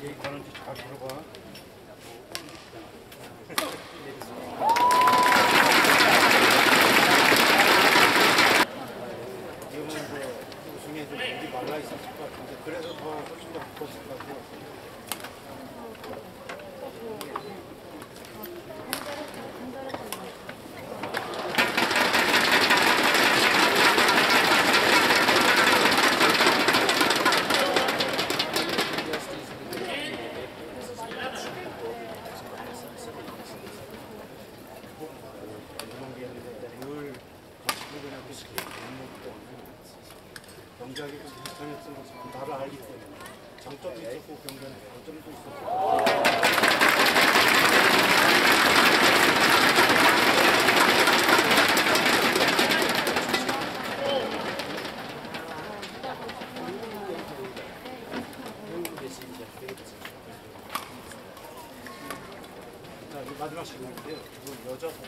예, 얘기 가는지 잘 들어봐. 거죠? 뭐.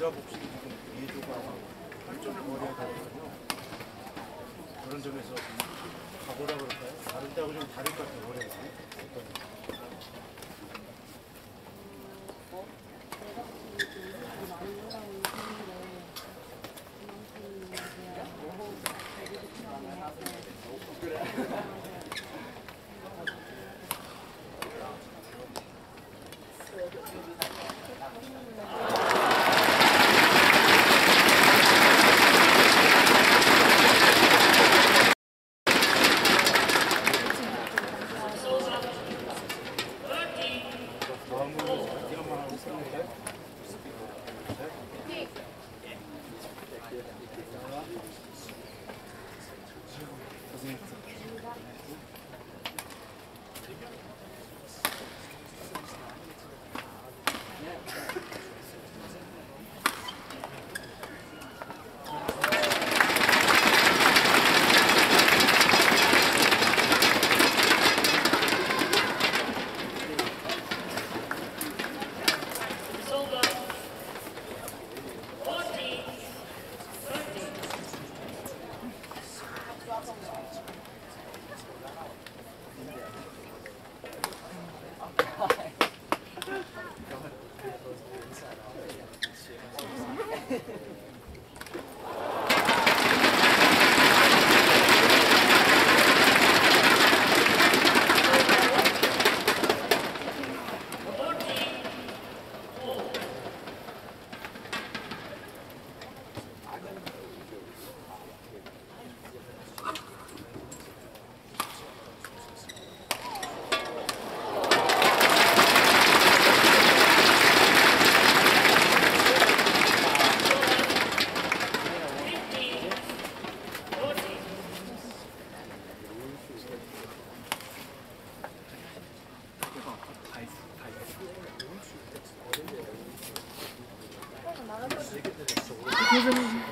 여자 복식이 지금 예조가 활전을 벌여야 되거든요. 그런 점에서 가보라 그럴까요? 다른 데하고 좀 다를 것 같아요, 올해는. 어떤 meus amigos.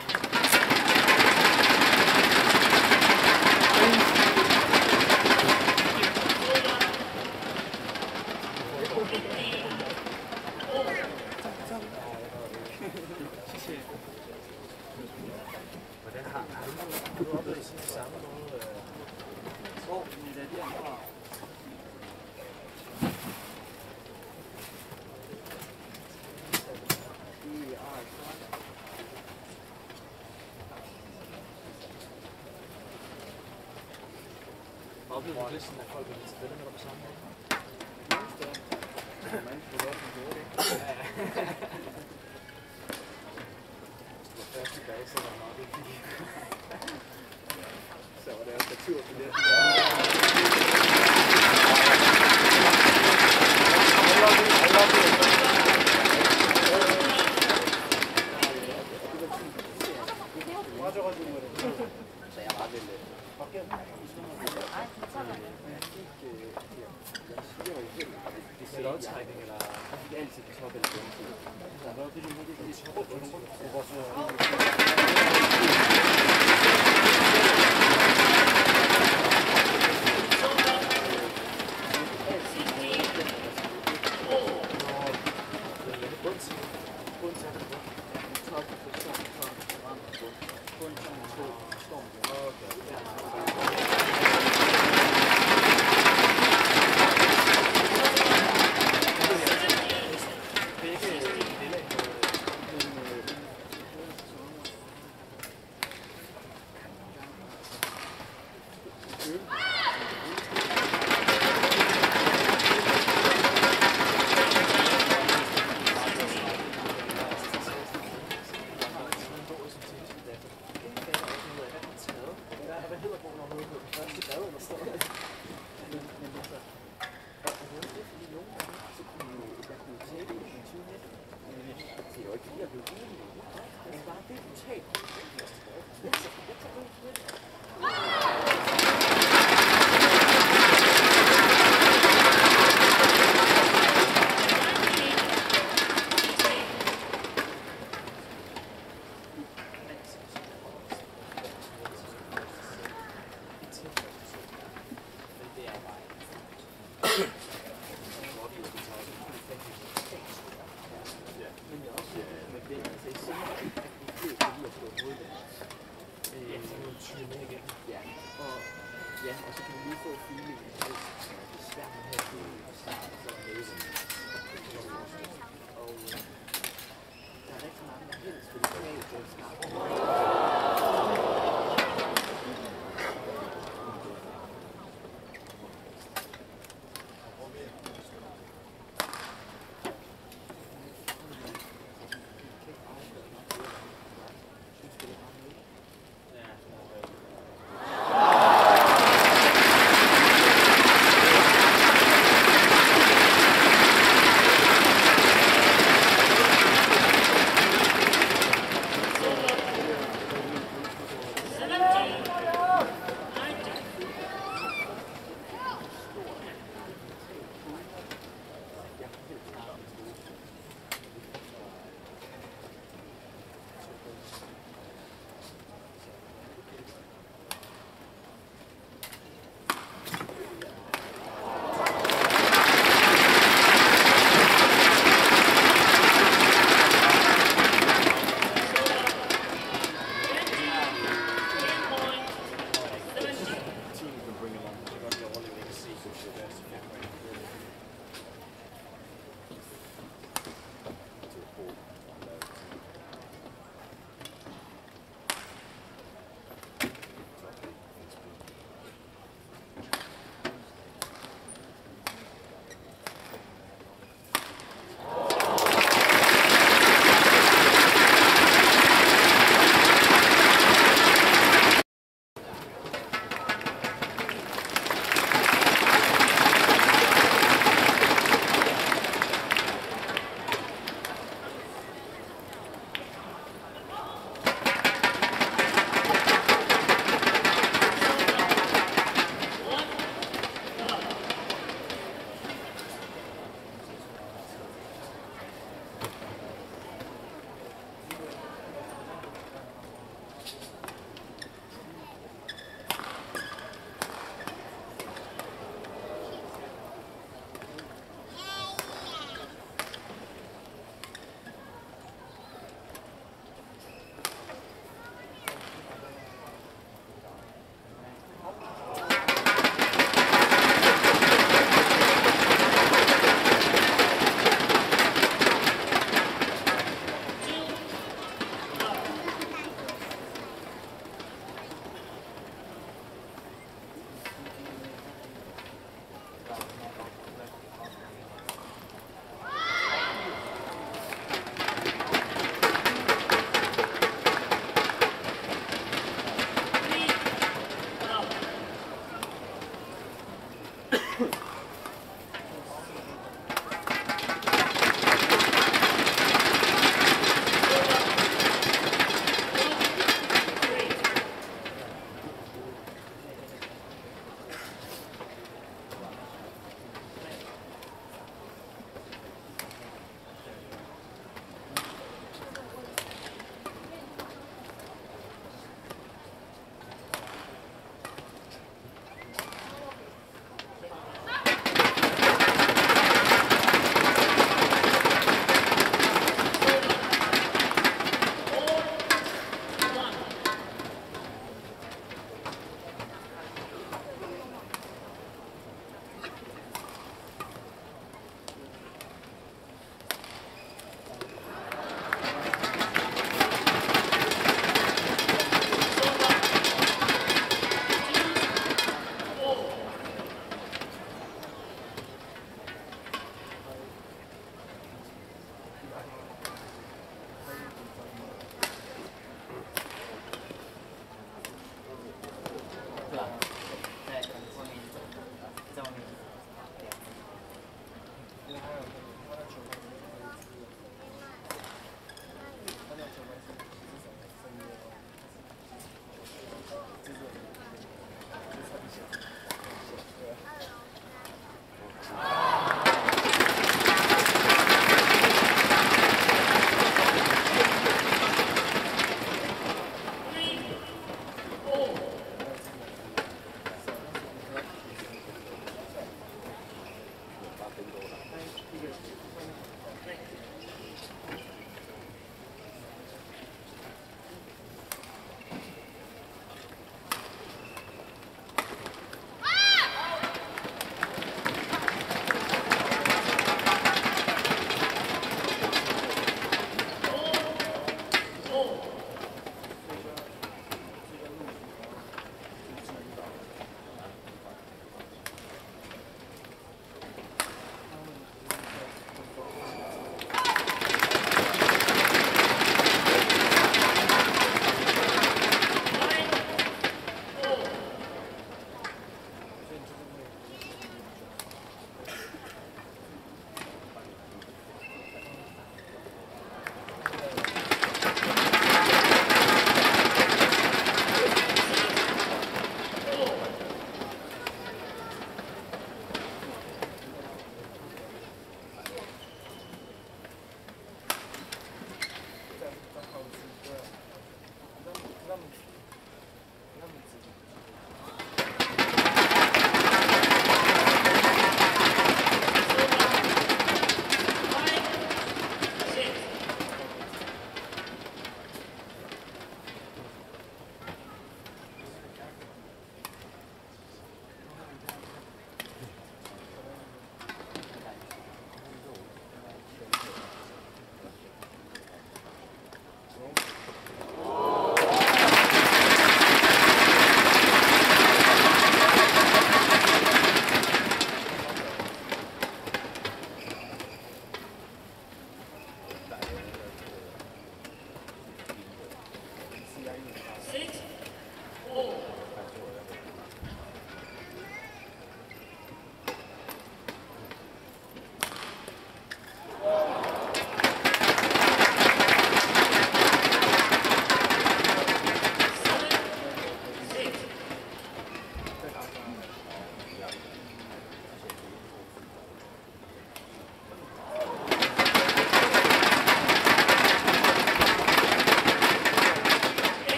老，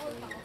然后导。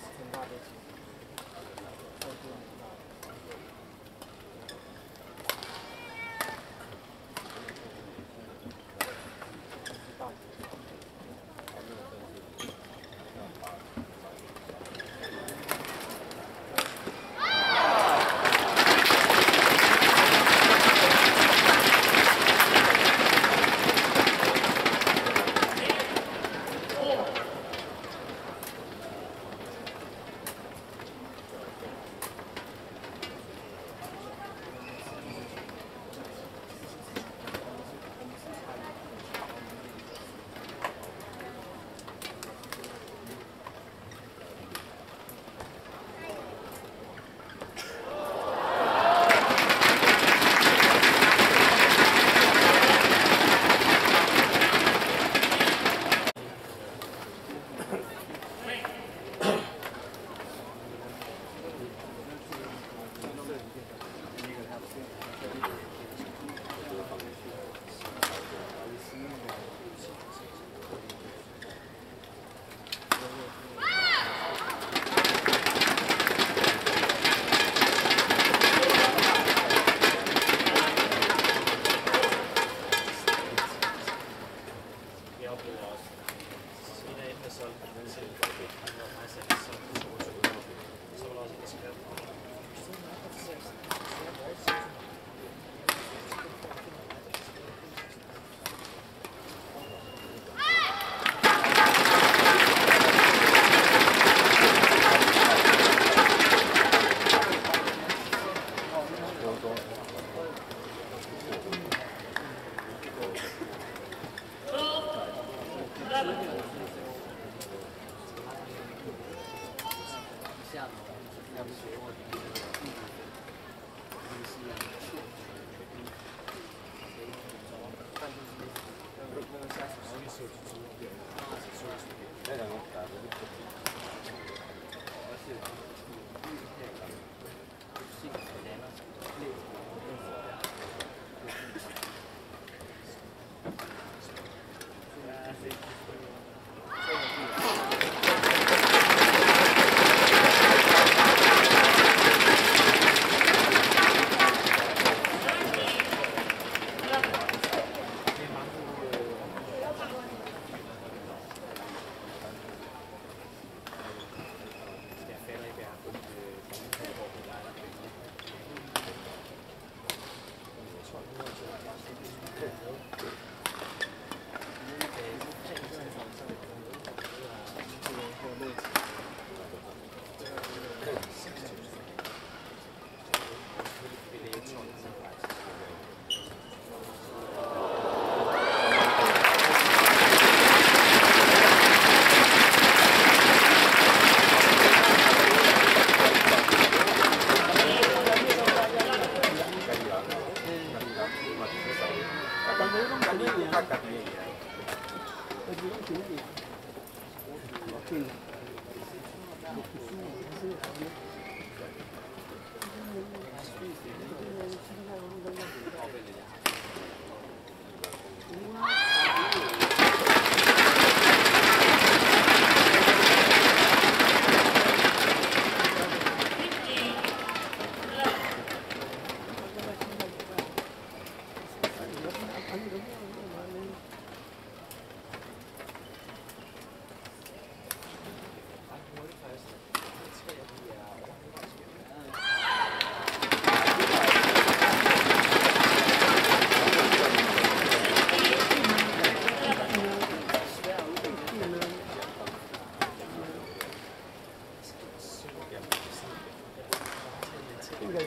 这个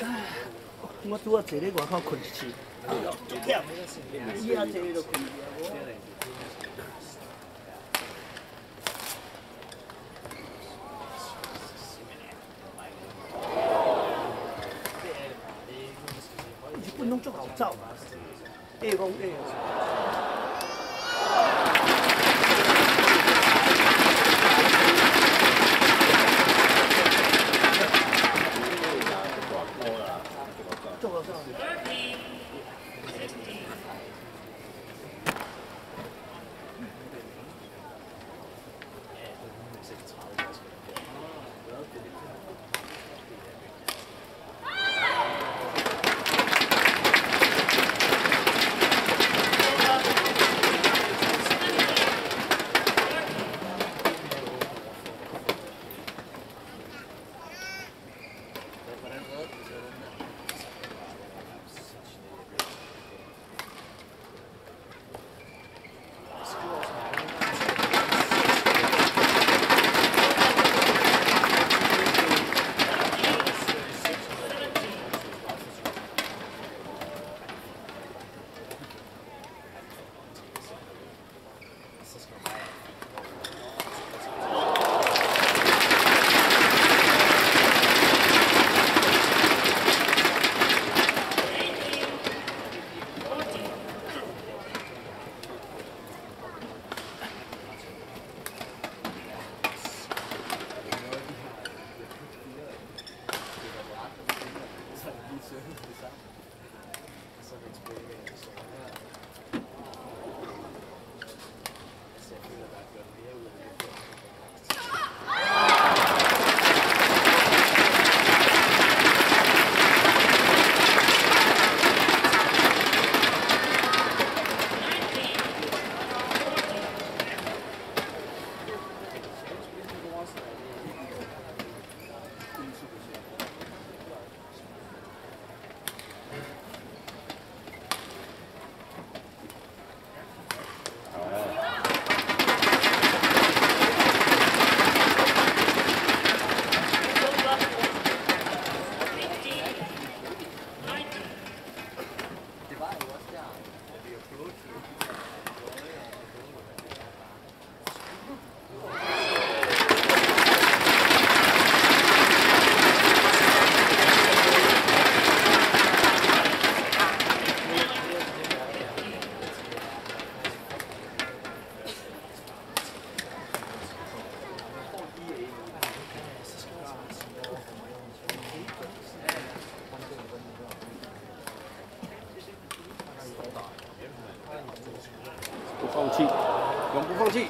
嗯好我走这里过好困起去困放弃永不放弃。